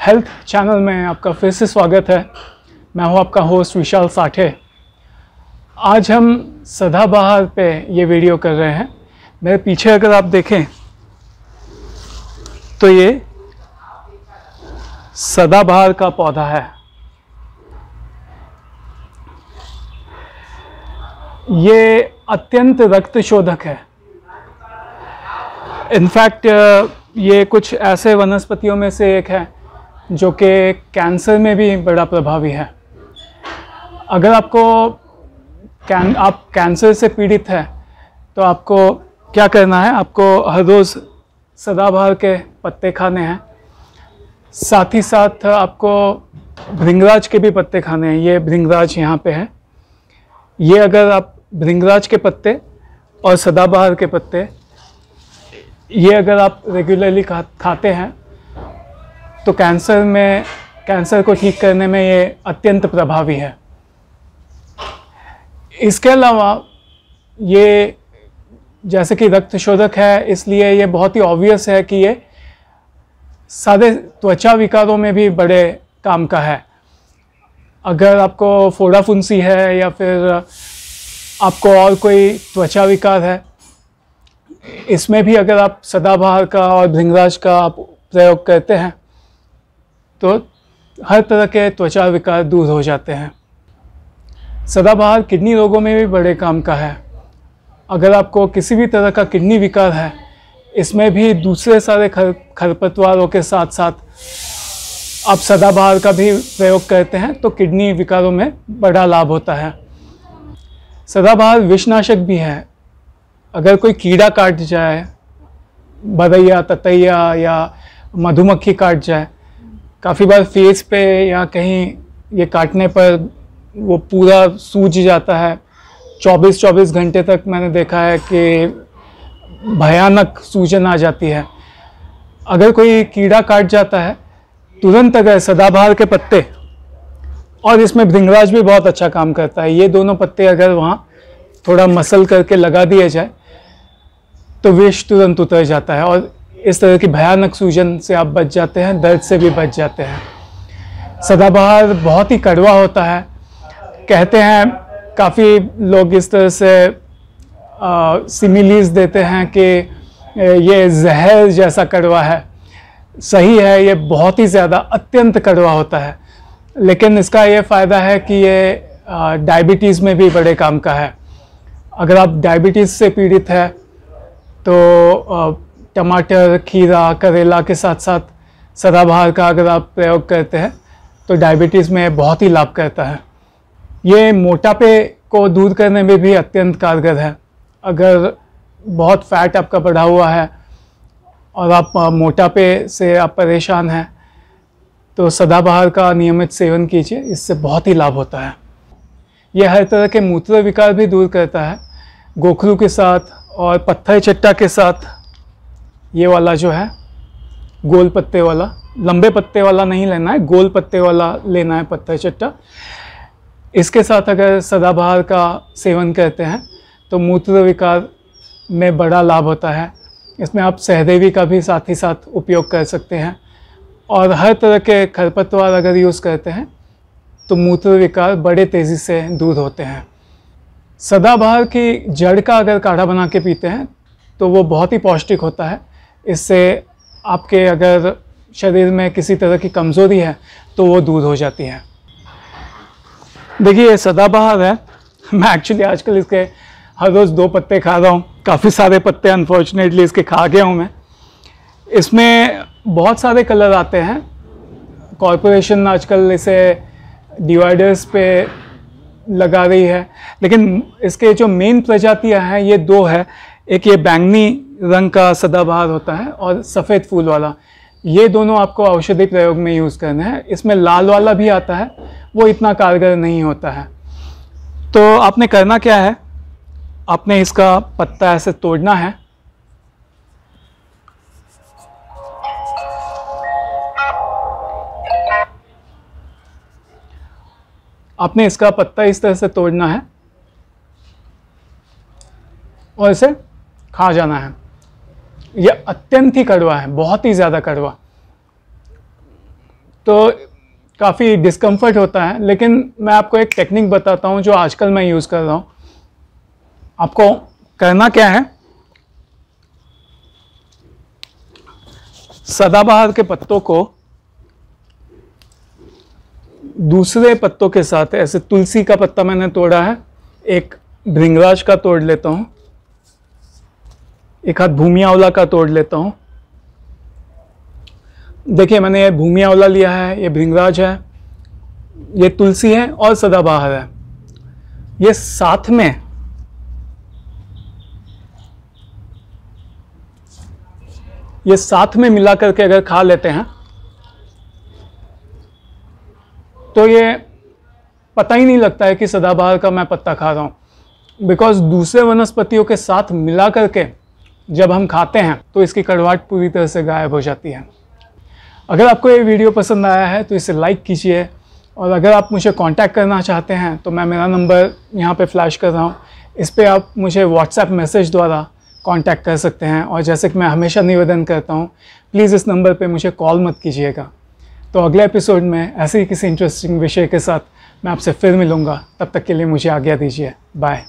Health channel में आपका फिर से स्वागत है। मैं हूँ आपका होस्ट विशाल साठे। आज हम सदाबहार पे ये वीडियो कर रहे हैं। मेरे पीछे अगर आप देखें तो ये सदाबहार का पौधा है। ये अत्यंत रक्त शोधक है इनफैक्ट ये कुछ ऐसे वनस्पतियों में से एक है जो कि कैंसर में भी बड़ा प्रभावी है। अगर आपको कैन आप कैंसर से पीड़ित है तो आपको क्या करना है? आपको हर रोज़ सदाबहार के पत्ते खाने हैं। साथ ही साथ आपको भृंगराज के भी पत्ते खाने हैं। ये भृंगराज यहाँ पे है। ये अगर आप भृंगराज के पत्ते और सदाबहार के पत्ते, ये अगर आप रेगुलरली खा, खाते हैं तो कैंसर में, कैंसर को ठीक करने में ये अत्यंत प्रभावी है। इसके अलावा ये, जैसे कि रक्त शोधक है, इसलिए ये बहुत ही ऑब्वियस है कि ये सारे त्वचा विकारों में भी बड़े काम का है। अगर आपको फोड़ा फुंसी है या फिर आपको और कोई त्वचा विकार है, इसमें भी अगर आप सदाबहार का और भृंगराज का आप प्रयोग करते हैं तो हर तरह के त्वचा विकार दूर हो जाते हैं। सदाबहार किडनी रोगों में भी बड़े काम का है। अगर आपको किसी भी तरह का किडनी विकार है, इसमें भी दूसरे सारे खर, खरपतवारों के साथ साथ आप सदाबहार का भी प्रयोग करते हैं तो किडनी विकारों में बड़ा लाभ होता है। सदाबहार विषनाशक भी है। अगर कोई कीड़ा काट जाए, बरैया, ततैया या मधुमक्खी काट जाए काफ़ी बार फेस पे या कहीं ये काटने पर वो पूरा सूज जाता है। 24-24 घंटे तक मैंने देखा है कि भयानक सूजन आ जाती है। अगर कोई कीड़ा काट जाता है, तुरंत अगर सदाबहार के पत्ते और इसमें भृंगराज भी बहुत अच्छा काम करता है, ये दोनों पत्ते अगर वहाँ थोड़ा मसल करके लगा दिए जाए तो विष तुरंत उतर जाता है और इस तरह की भयानक सूजन से आप बच जाते हैं, दर्द से भी बच जाते हैं। सदाबहार बहुत ही कड़वा होता है। कहते हैं, काफ़ी लोग इस तरह से सिमिलीज देते हैं कि ये जहर जैसा कड़वा है। सही है, ये बहुत ही ज़्यादा अत्यंत कड़वा होता है। लेकिन इसका ये फ़ायदा है कि ये डायबिटीज़ में भी बड़े काम का है। अगर आप डायबिटीज़ से पीड़ित है तो टमाटर, खीरा, करेला के साथ साथ सदाबहार का अगर आप प्रयोग करते हैं तो डायबिटीज़ में बहुत ही लाभ करता है। ये मोटापे को दूर करने में भी अत्यंत कारगर है। अगर बहुत फैट आपका बढ़ा हुआ है और आप मोटापे से आप परेशान हैं तो सदाबहार का नियमित सेवन कीजिए, इससे बहुत ही लाभ होता है। यह हर तरह के मूत्र विकार भी दूर करता है। गोखरू के साथ और पत्थर चट्टा के साथ ये वाला जो है, गोल पत्ते वाला, लंबे पत्ते वाला नहीं लेना है, गोल पत्ते वाला लेना है पत्थर चट्टा। इसके साथ अगर सदाबहार का सेवन करते हैं तो मूत्र विकार में बड़ा लाभ होता है। इसमें आप सहदेवी का भी साथ ही साथ उपयोग कर सकते हैं। और हर तरह के खरपतवार अगर यूज़ करते हैं तो मूत्र विकार बड़े तेज़ी से दूर होते हैं। सदाबहार की जड़ का अगर काढ़ा बना के पीते हैं तो वो बहुत ही पौष्टिक होता है। इससे आपके अगर शरीर में किसी तरह की कमज़ोरी है तो वो दूर हो जाती है। देखिए, ये सदाबहार है। मैं एक्चुअली आजकल इसके हर रोज़ दो पत्ते खा रहा हूँ। काफ़ी सारे पत्ते अनफॉर्चुनेटली इसके खा गया हूँ मैं। इसमें बहुत सारे कलर आते हैं। कॉरपोरेशन आजकल इसे डिवाइडर्स पे लगा रही है। लेकिन इसके जो मेन प्रजातियाँ हैं, ये दो है। एक ये बैंगनी रंग का सदाबहार होता है और सफ़ेद फूल वाला। ये दोनों आपको औषधि प्रयोग में यूज़ करना है। इसमें लाल वाला भी आता है, वो इतना कारगर नहीं होता है। तो आपने करना क्या है? आपने इसका पत्ता ऐसे तोड़ना है। आपने इसका पत्ता इस तरह से तोड़ना है और इसे खा जाना है। यह अत्यंत ही कड़वा है, बहुत ही ज़्यादा कड़वा। तो काफ़ी डिस्कम्फर्ट होता है, लेकिन मैं आपको एक टेक्निक बताता हूँ जो आजकल मैं यूज़ कर रहा हूँ। आपको करना क्या है? सदाबहार के पत्तों को दूसरे पत्तों के साथ, ऐसे तुलसी का पत्ता मैंने तोड़ा है, एक भृंगराज का तोड़ लेता हूँ। एक हाथ भूमि आंवला का तोड़ लेता हूँ। देखिए, मैंने ये भूमि आंवला लिया है, ये भृंगराज है, ये तुलसी है और सदाबहार है। ये साथ में ये साथ में मिला करके अगर खा लेते हैं तो ये पता ही नहीं लगता है कि सदाबहार का मैं पत्ता खा रहा हूँ। बिकॉज़ दूसरे वनस्पतियों के साथ मिला करके जब हम खाते हैं तो इसकी कड़वाहट पूरी तरह से गायब हो जाती है। अगर आपको ये वीडियो पसंद आया है तो इसे लाइक कीजिए। और अगर आप मुझे कांटेक्ट करना चाहते हैं तो मैं मेरा नंबर यहाँ पे फ्लैश कर रहा हूँ। इस पर आप मुझे व्हाट्सएप मैसेज द्वारा कांटेक्ट कर सकते हैं। और जैसे कि मैं हमेशा निवेदन करता हूँ, प्लीज़ इस नंबर पे मुझे कॉल मत कीजिएगा। तो अगले एपिसोड में ऐसे ही किसी इंटरेस्टिंग विषय के साथ मैं आपसे फिर मिलूँगा। तब तक के लिए मुझे आज्ञा दीजिए। बाय